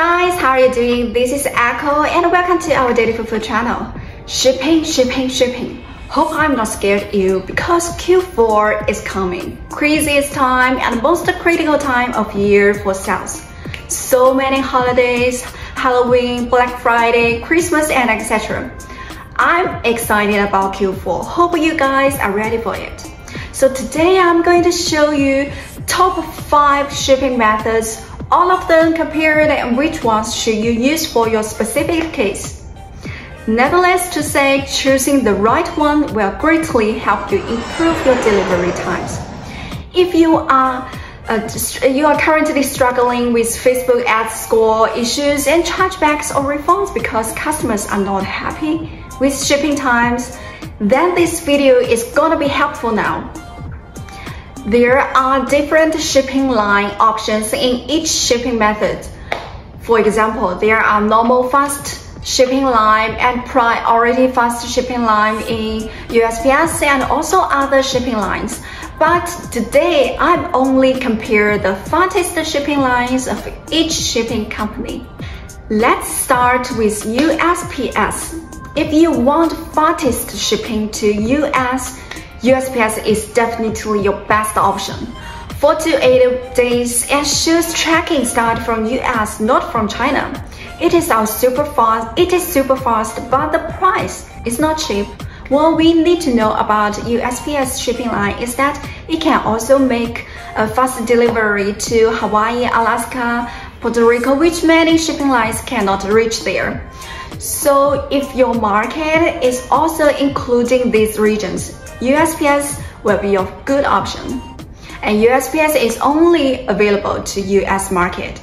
guys, how are you doing? This is Echo and welcome to our Daily Fulfill channel. Shipping, shipping, shipping. Hope I'm not scared you because Q4 is coming. Craziest time and most critical time of year for sales. So many holidays, Halloween, Black Friday, Christmas and etc. I'm excited about Q4. Hope you guys are ready for it. So today I'm going to show you top 5 shipping methods all of them compared and which ones should you use for your specific case. Nevertheless to say, choosing the right one will greatly help you improve your delivery times. If you are uh, you are currently struggling with Facebook ads score issues and chargebacks or refunds because customers are not happy with shipping times, then this video is gonna be helpful now. There are different shipping line options in each shipping method. For example, there are normal fast shipping line and priority fast shipping line in USPS and also other shipping lines. But today, I'm only compare the fastest shipping lines of each shipping company. Let's start with USPS. If you want fastest shipping to US, USPS is definitely your best option. 4 to 8 days and shoes tracking start from US, not from China. It is our super fast, it is super fast, but the price is not cheap. What we need to know about USPS shipping line is that it can also make a fast delivery to Hawaii, Alaska, Puerto Rico, which many shipping lines cannot reach there. So if your market is also including these regions, USPS will be your good option. And USPS is only available to US market.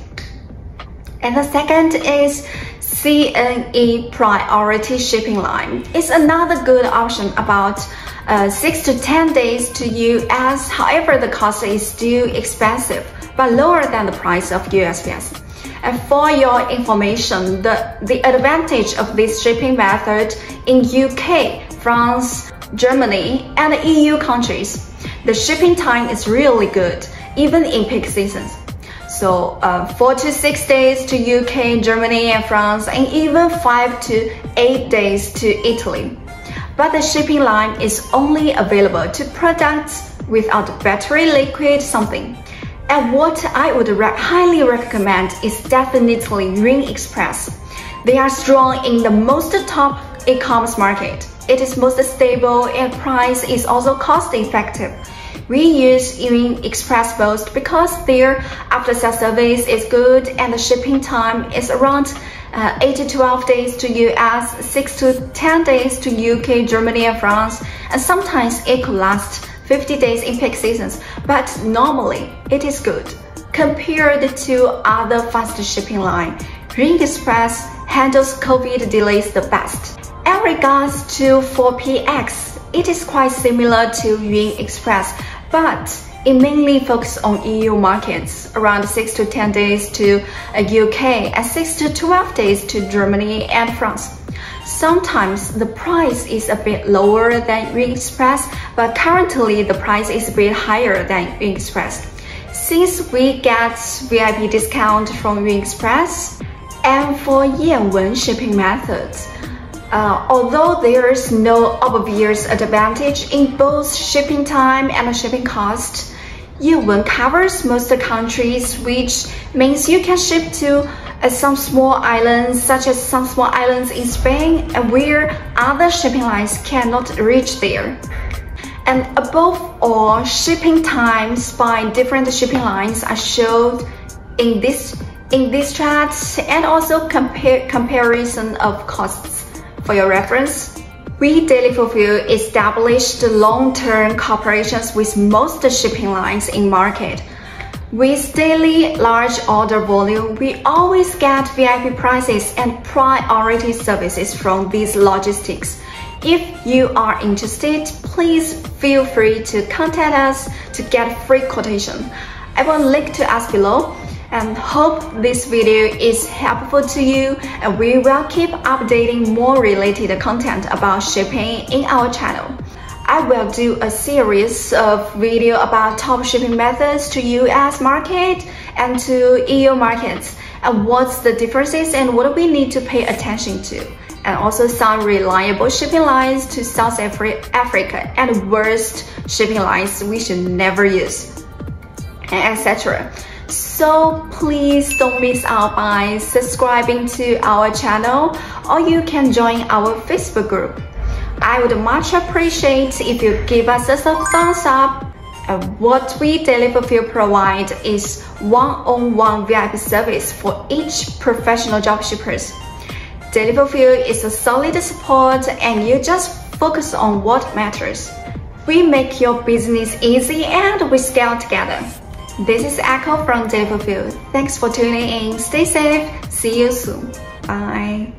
And the second is CNE Priority Shipping Line. It's another good option about uh, 6 to 10 days to US. However, the cost is still expensive, but lower than the price of USPS. And for your information, the, the advantage of this shipping method in UK, France, Germany, and EU countries, the shipping time is really good, even in peak seasons. So uh, 4 to 6 days to UK, Germany, and France, and even 5 to 8 days to Italy. But the shipping line is only available to products without battery liquid something. And what I would re highly recommend is definitely Yun Express. They are strong in the most top e-commerce market. It is most stable and price is also cost effective. We use Yun Express Post because their after-sale service is good and the shipping time is around uh, 8 to 12 days to US, 6 to 10 days to UK, Germany and France, and sometimes it could last 50 days in peak seasons, but normally it is good. Compared to other fast shipping line, Yun Express handles COVID delays the best. In regards to 4PX, it is quite similar to Yun Express, but it mainly focuses on EU markets, around 6 to 10 days to UK and 6 to 12 days to Germany and France. Sometimes the price is a bit lower than Yun Express, but currently the price is a bit higher than Yun Express. Since we get VIP discount from Yun Express, and for Yanwen shipping methods, uh, although there is no obvious advantage in both shipping time and shipping cost, Yanwen covers most countries, which means you can ship to uh, some small islands, such as some small islands in Spain, and where other shipping lines cannot reach there. And above all, shipping times by different shipping lines are showed in this in this chart and also compare comparison of costs. For your reference, we Daily Fulfill established long-term cooperations with most shipping lines in market. With daily large order volume, we always get VIP prices and priority services from these logistics. If you are interested, please feel free to contact us to get free quotation. I will link to us below and hope this video is helpful to you and we will keep updating more related content about shipping in our channel. I will do a series of video about top shipping methods to US market and to EU markets and what's the differences and what we need to pay attention to and also some reliable shipping lines to South Africa and worst shipping lines we should never use etc. So please don't miss out by subscribing to our channel or you can join our Facebook group. I would much appreciate if you give us a thumbs up. And what we Daily Fulfill provide is one-on-one VIP service for each professional dropshippers. Daily Fulfill is a solid support and you just focus on what matters. We make your business easy and we scale together. This is Echo from Fulfill. Thanks for tuning in. Stay safe. See you soon. Bye.